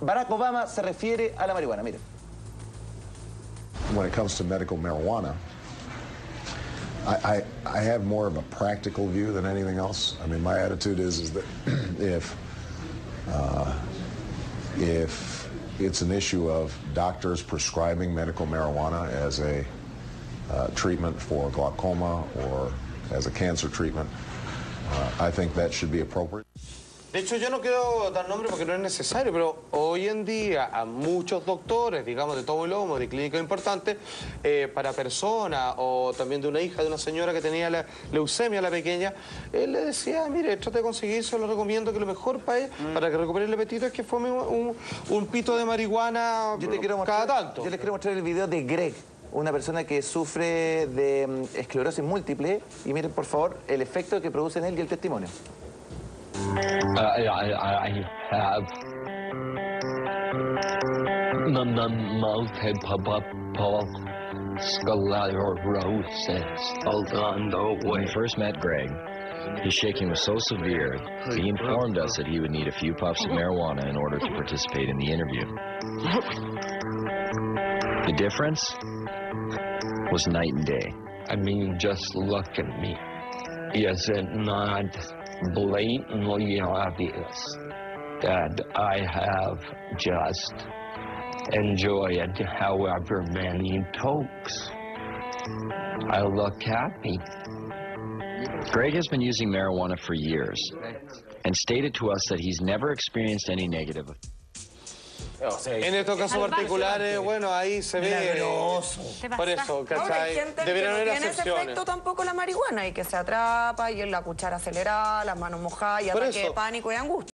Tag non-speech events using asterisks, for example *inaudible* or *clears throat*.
Barack Obama se refiere a la marihuana. Mire. when it comes to medical marijuana, I, I, I have more of a practical view than anything else. I mean, my attitude is, is that *clears throat* if, uh, if it's an issue of doctors prescribing medical marijuana as a uh, treatment for glaucoma or as a cancer treatment, uh, I think that should be appropriate. De hecho, yo no quiero dar nombre porque no es necesario, pero hoy en día a muchos doctores, digamos, de todo el lomo, de clínicas importantes, eh, para personas o también de una hija de una señora que tenía la leucemia, la pequeña, él le decía, mire, trate de conseguir, se lo recomiendo que lo mejor para ella, para que recupere el apetito, es que fome un, pito de marihuana Yo te quiero cada tanto. Yo les quiero mostrar el video de Greg, una persona que sufre de mm, esclerosis múltiple. Y miren, por favor, el efecto que produce en él y el testimonio. Uh, I, I, I have multiple sclerosis. Hold on, the When way. we first met Greg, his shaking was so severe, he informed us that he would need a few puffs of marijuana in order to participate in the interview. The difference was night and day. I mean, just look at me. Is it not blatantly obvious that I have just enjoyed however many tokes? I look happy. Greg has been using marijuana for years and stated to us that he's never experienced any negative En estos casos Al particulares, bueno, ahí se ve... Te Por eso, Ahora hay ¿cachai? gente que no tiene ese excepciones. efecto tampoco la marihuana y que se atrapa y en la cuchara acelerada, las manos mojadas y Por ataque de eso. pánico y angustia.